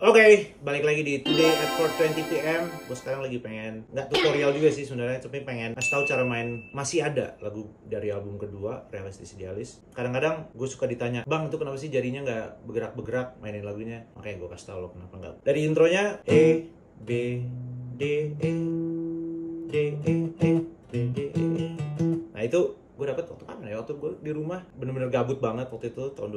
Oke, balik lagi di Today at 4.20 PM Gue sekarang lagi pengen, nggak tutorial juga sih sebenarnya Tapi pengen kasih tahu cara main. Masih ada lagu dari album kedua, Realistis Idealis Kadang-kadang gue suka ditanya Bang, itu kenapa sih jarinya nggak bergerak-bergerak mainin lagunya? Makanya gue kasih tahu lo kenapa nggak. Dari intronya E, B, D, E D, E, E, D, D, E, E. Nah itu gue dapet waktu kapan ya waktu gue di rumah bener-bener gabut banget waktu itu tahun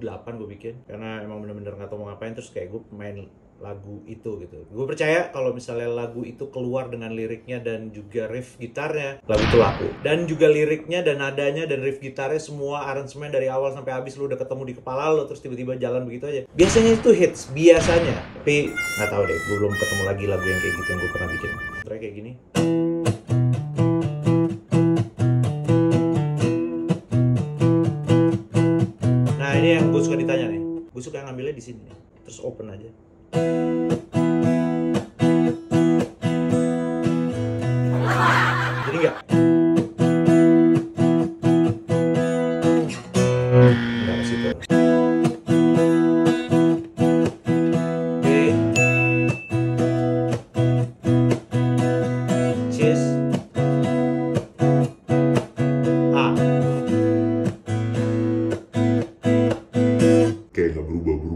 2008 gue bikin. Karena emang bener-bener nggak tahu mau ngapain terus kayak gue main lagu itu gitu. Gue percaya kalau misalnya lagu itu keluar dengan liriknya dan juga riff gitarnya lagu itu laku. Dan juga liriknya dan nadanya dan riff gitarnya semua aransemen dari awal sampai habis lu udah ketemu di kepala lo terus tiba-tiba jalan begitu aja. Biasanya itu hits biasanya. Tapi nggak tahu deh gue belum ketemu lagi lagu yang kayak gitu yang gue pernah bikin. Kayak gini Gue suka ngambilnya di sini. Terus open aja. Berubah-berubah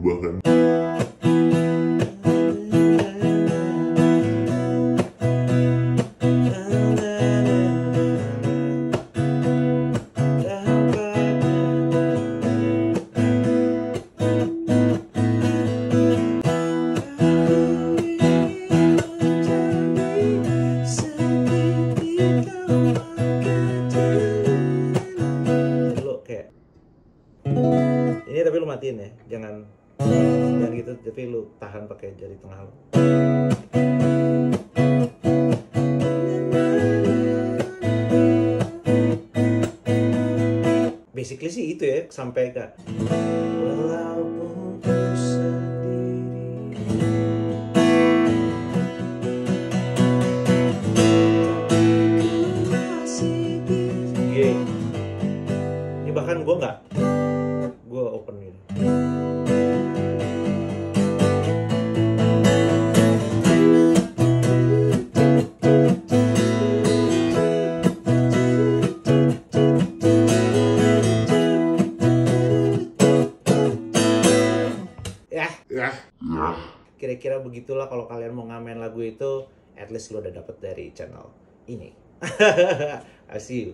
tapi lu matiin ya jangan jangan gitu tapi lu tahan pakai jari tengah lu. Basically sih itu ya sampai ke Iya. Gue nggak, open gitu. Ya, ya kira-kira begitulah kalau kalian mau ngamen lagu itu, at least lo udah dapet dari channel ini. I see you.